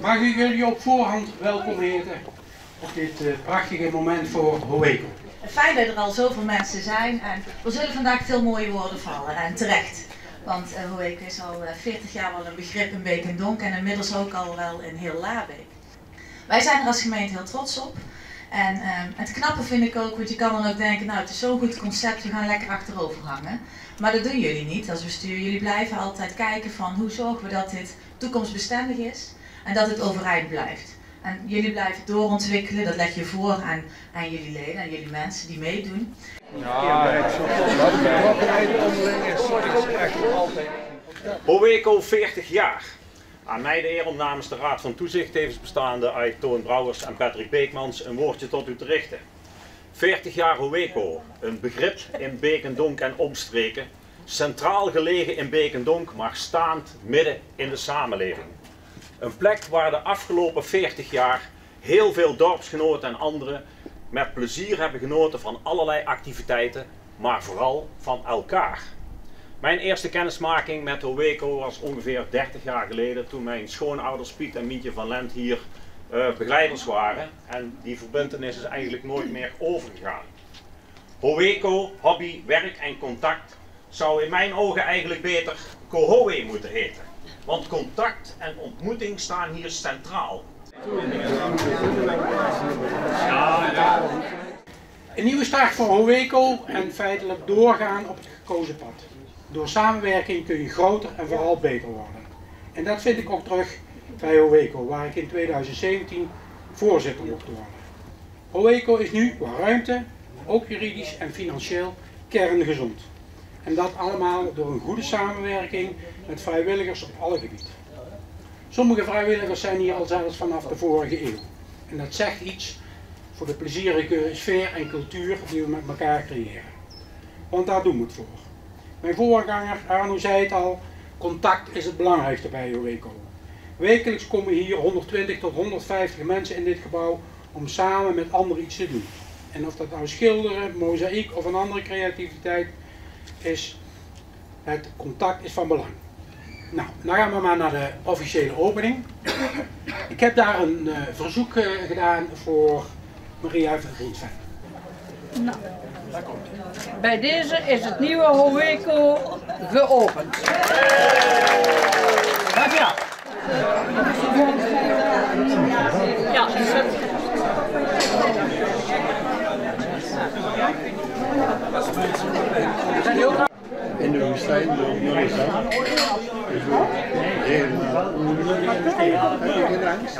Mag ik jullie op voorhand welkom heten op dit eh, prachtige moment voor Hoeco. Fijn dat er al zoveel mensen zijn en er zullen vandaag veel mooie woorden vallen en terecht. Want uh, is al uh, 40 jaar wel een begrip in Beek en Donk en inmiddels ook al wel in heel Labeek. Wij zijn er als gemeente heel trots op. En uh, het knappe vind ik ook, want je kan dan ook denken, nou het is zo'n goed concept, we gaan lekker achterover hangen. Maar dat doen jullie niet als bestuur. Jullie blijven altijd kijken van hoe zorgen we dat dit toekomstbestendig is en dat het overeind blijft. En jullie blijven doorontwikkelen, dat leg je voor aan, aan jullie leden, aan jullie mensen die meedoen. Ja, Hoeco 40 jaar. Aan mij de eer om namens de Raad van Toezicht, tevens bestaande uit Toon Brouwers en Patrick Beekmans, een woordje tot u te richten. 40 jaar Hoeco, een begrip in Beekendonk en omstreken, centraal gelegen in Beekendonk, maar staand midden in de samenleving. Een plek waar de afgelopen 40 jaar heel veel dorpsgenoten en anderen met plezier hebben genoten van allerlei activiteiten, maar vooral van elkaar. Mijn eerste kennismaking met Hoeco was ongeveer 30 jaar geleden toen mijn schoonouders Piet en Mietje van Lent hier uh, begeleiders waren. En die verbindenis is eigenlijk nooit meer overgegaan. Hoeco, hobby, werk en contact zou in mijn ogen eigenlijk beter Cohoe moeten heten. Want contact en ontmoeting staan hier centraal. Een nieuwe start voor Hoeco en feitelijk doorgaan op het gekozen pad. Door samenwerking kun je groter en vooral beter worden. En dat vind ik ook terug bij Hoeco, waar ik in 2017 voorzitter mocht worden. Hoeco is nu qua ruimte, ook juridisch en financieel, kerngezond. En dat allemaal door een goede samenwerking met vrijwilligers op alle gebieden. Sommige vrijwilligers zijn hier al zelfs vanaf de vorige eeuw. En dat zegt iets voor de plezierige sfeer en cultuur die we met elkaar creëren. Want daar doen we het voor. Mijn voorganger Arno zei het al, contact is het belangrijkste bij Hoeco. Wekelijks komen hier 120 tot 150 mensen in dit gebouw om samen met anderen iets te doen. En of dat nou schilderen, mozaïek of een andere creativiteit is, het contact is van belang. Nou, dan gaan we maar naar de officiële opening. Ik heb daar een uh, verzoek uh, gedaan voor Maria van Rietveen. Nou, bij deze is het nieuwe Hoeco geopend. Ja. Ja, In de woestijn door Marissa. Dus we heel. Heb je geen angst?